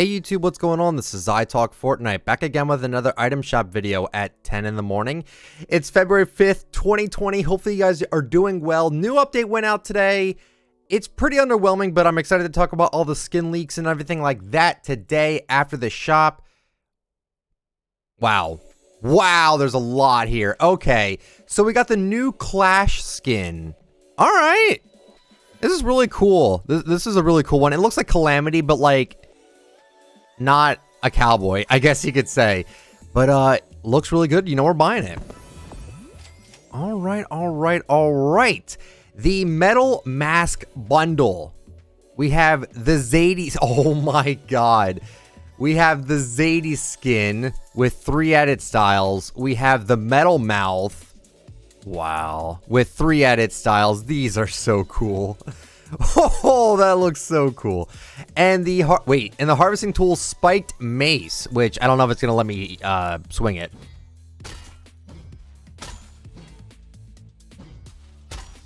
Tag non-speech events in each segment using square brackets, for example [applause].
Hey YouTube, what's going on? This is I Talk Fortnite, back again with another item shop video at 10 in the morning. It's February 5th, 2020. Hopefully you guys are doing well. New update went out today. It's pretty underwhelming, but I'm excited to talk about all the skin leaks and everything like that today after the shop. Wow. Wow, there's a lot here. Okay, so we got the new Clash skin. All right. This is really cool. This, this is a really cool one. It looks like Calamity, but like not a cowboy, I guess you could say. But uh looks really good. You know, we're buying it. All right, all right, all right. The Metal Masq Bundle. We have the Zadie. [laughs] Oh my god. We have the Zadie skin with three edit styles. We have the Metal Mouth. Wow. With three edit styles. These are so cool. [laughs] [laughs] Oh, that looks so cool. And the wait, and the harvesting tool spiked mace, which I don't know if it's gonna let me uh, swing it.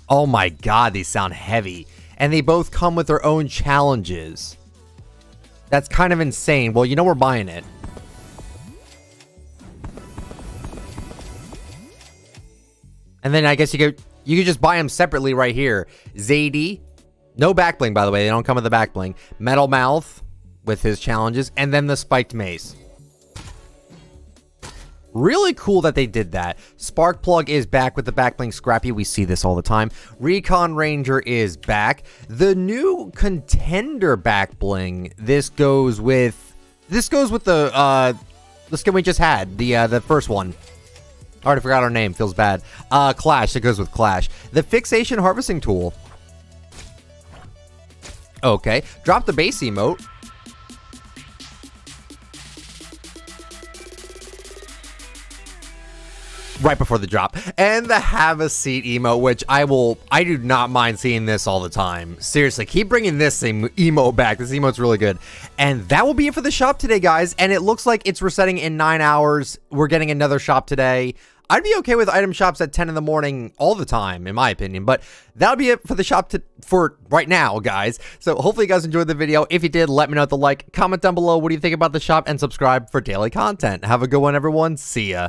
Oh my god, these sound heavy. And they both come with their own challenges. That's kind of insane. Well, you know we're buying it. And then I guess you could you could just buy them separately right here. Zadie, no back bling, by the way. They don't come with the back bling. Metal Mouth with his challenges, and then the Spiked Mace. Really cool that they did that. Sparkplug is back with the back bling Scrappy. We see this all the time. Recon Ranger is back. The new contender back bling. This goes with this goes with the uh the skin we just had. The uh the first one. Already forgot our name. Feels bad. Uh Clash. It goes with Clash. The fixation harvesting tool. Okay. Drop the Bass emote. Right before the drop. And the have a seat emote, which I will, I do not mind seeing this all the time. Seriously, keep bringing this emote back. This emote's really good. And that will be it for the shop today, guys. And it looks like it's resetting in nine hours. We're getting another shop today. I'd be okay with item shops at 10 in the morning all the time, in my opinion. But that'll be it for the shop to, for right now, guys. So hopefully you guys enjoyed the video. If you did, let me know with the like. Comment down below what do you think about the shop and subscribe for daily content. Have a good one, everyone. See ya.